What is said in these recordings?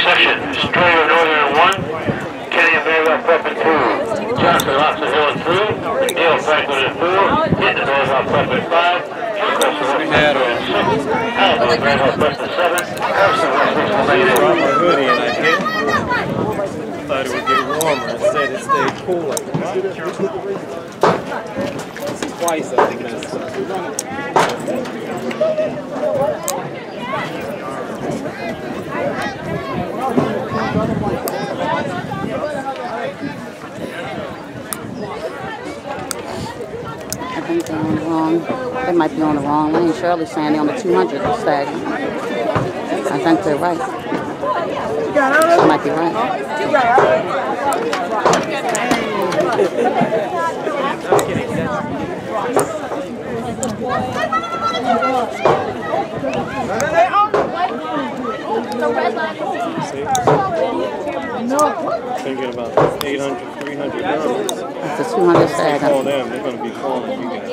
Strayer Northern one. Kenny and Maryvale Prepping two. Johnson Oxon Hill in three. Dale Franklin. Hinton and I hit. Thought it would get warmer. Instead, it stayed cooler. Twice I missed. I think they're on the wrong, they might be on the wrong lane. Shirley's saying they're on the 200 stag. I think they're right. She might be right. Thinking about 800, 300 dollars. It's a 200 stag. Call them. They're going to be calling you guys.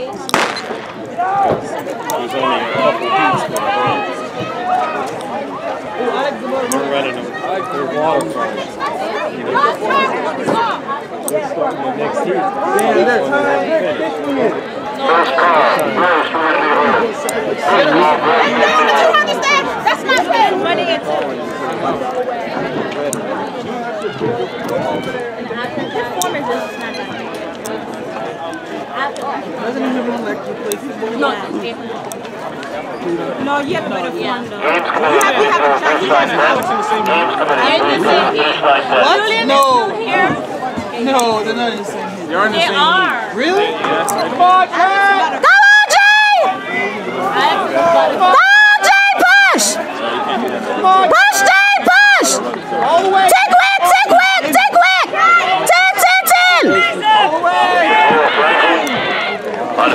There's only a couple heats for the We're running them. They're waterfalls. They're starting the next heat. Yeah, First No, you have to wait a form though. Games committee, finish line ten. Games committee, finish line ten. What? No. Here? No, they're not in the same in They are. Really? Come on,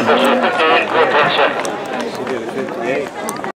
She did a 58.